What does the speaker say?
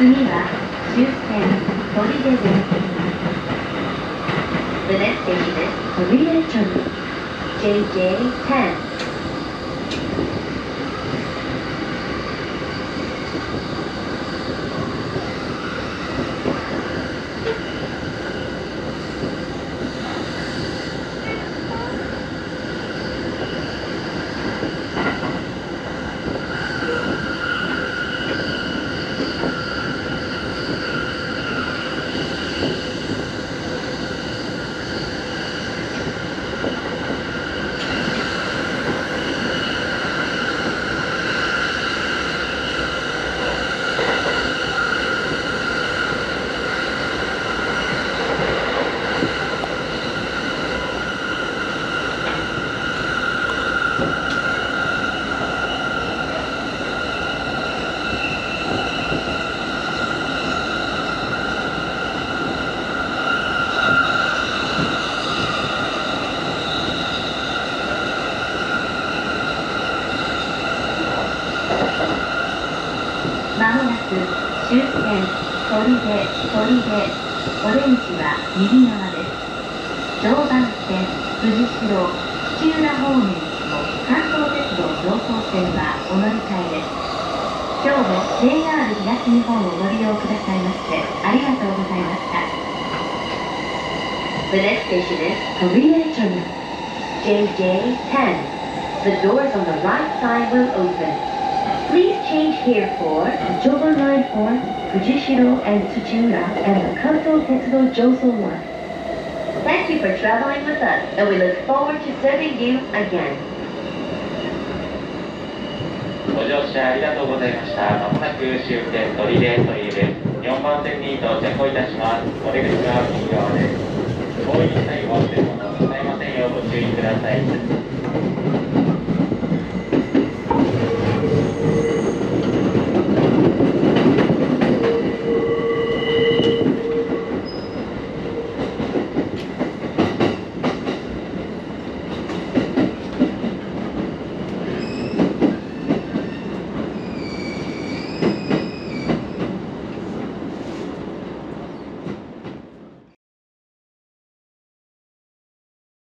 次は終点砦です The next station is Korea Terminal JJ10 まもなく終点砦砦お出口は右側です常磐線藤代土浦方面の関東鉄道常総線はお乗り換えです今日も JR 東日本をご利用くださいましてありがとうございました The next station is Korea Terminal JJ10 The doors on the right side will open Please change here for Joban Line for Fujishiro and Tsuchiura and the Kanto Tetsudo Joso Line. Thank you for traveling with us, and we look forward to serving you again. ご乗車ありがとうございました。まもなく終点砦といえです。4番線に到着いたします。お出口は右側です。降臨際はお忘れ物をなさいませんようご注意ください。